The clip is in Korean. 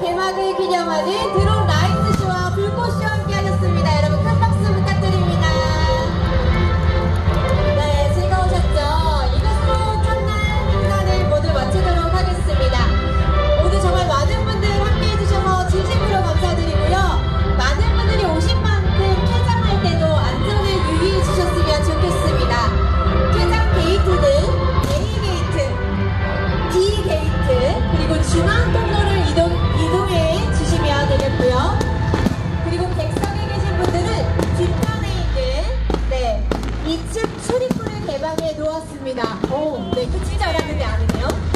개막을 기념하는 드론 방에 놓았습니다. 오, 네, 끝인 줄 알았는데 아니네요.